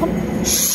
không